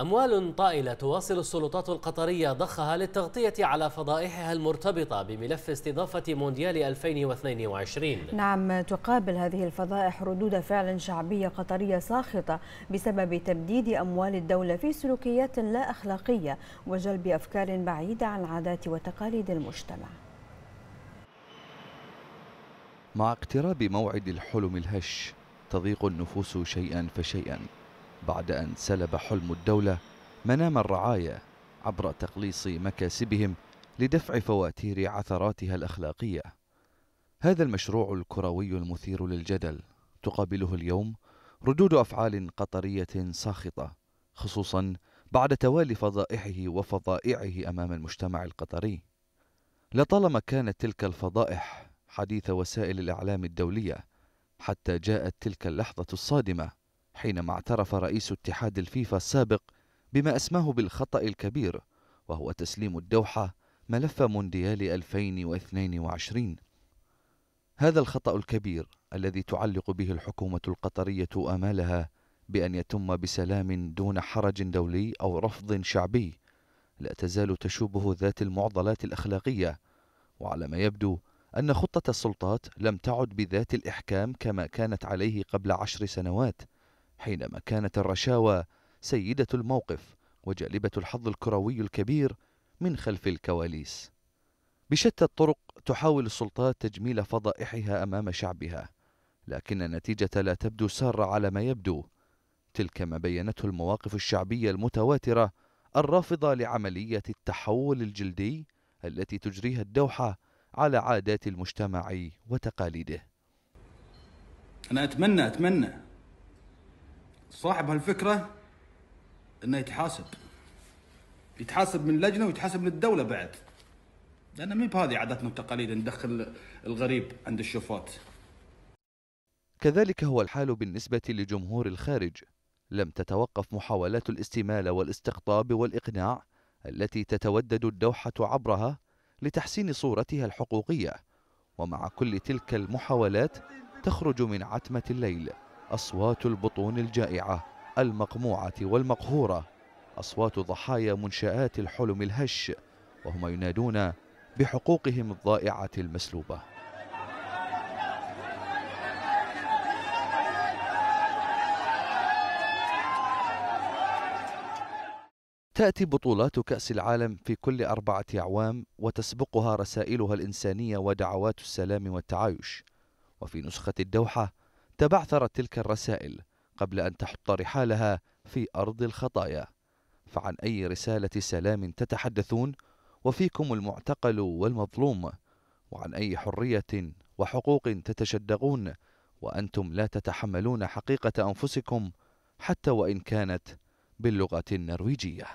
أموال طائلة تواصل السلطات القطرية ضخها للتغطية على فضائحها المرتبطة بملف استضافة مونديال 2022 نعم تقابل هذه الفضائح ردود فعل شعبية قطرية ساخطة بسبب تبديد أموال الدولة في سلوكيات لا أخلاقية وجلب أفكار بعيدة عن عادات وتقاليد المجتمع. مع اقتراب موعد الحلم الهش تضيق النفوس شيئا فشيئا. بعد أن سلب حلم الدولة منام الرعاية عبر تقليص مكاسبهم لدفع فواتير عثراتها الأخلاقية. هذا المشروع الكروي المثير للجدل تقابله اليوم ردود أفعال قطرية ساخطة خصوصا بعد توالي فضائحه وفضائعه أمام المجتمع القطري. لطالما كانت تلك الفضائح حديث وسائل الإعلام الدولية حتى جاءت تلك اللحظة الصادمة حينما اعترف رئيس اتحاد الفيفا السابق بما أسماه بالخطأ الكبير وهو تسليم الدوحة ملف مونديال 2022 هذا الخطأ الكبير الذي تعلق به الحكومة القطرية آمالها بأن يتم بسلام دون حرج دولي أو رفض شعبي لا تزال تشوبه ذات المعضلات الأخلاقية. وعلى ما يبدو أن خطة السلطات لم تعد بذات الإحكام كما كانت عليه قبل عشر سنوات. حينما كانت الرشاوى سيدة الموقف وجالبة الحظ الكروي الكبير من خلف الكواليس. بشتى الطرق تحاول السلطات تجميل فضائحها أمام شعبها لكن النتيجة لا تبدو سارة على ما يبدو. تلك ما بينته المواقف الشعبية المتواترة الرافضة لعملية التحول الجلدي التي تجريها الدوحة على عادات المجتمع وتقاليده. أنا أتمنى أتمنى صاحب هالفكرة إنه يتحاسب. يتحاسب من لجنة ويتحاسب من الدولة بعد. لأن ما بهذه عاداتنا وتقاليد ندخل الغريب عند الشوفات. كذلك هو الحال بالنسبة لجمهور الخارج. لم تتوقف محاولات الاستمالة والاستقطاب والإقناع التي تتودد الدوحة عبرها لتحسين صورتها الحقوقية. ومع كل تلك المحاولات تخرج من عتمة الليل. أصوات البطون الجائعة المقموعة والمقهورة أصوات ضحايا منشآت الحلم الهش وهم ينادون بحقوقهم الضائعة المسلوبة. تأتي بطولات كأس العالم في كل أربعة أعوام وتسبقها رسائلها الإنسانية ودعوات السلام والتعايش. وفي نسخة الدوحة تبعثرت تلك الرسائل قبل أن تحط رحالها في أرض الخطايا. فعن أي رسالة سلام تتحدثون؟ وفيكم المعتقل والمظلوم. وعن أي حرية وحقوق تتشدقون وأنتم لا تتحملون حقيقة أنفسكم حتى وإن كانت باللغة النرويجية.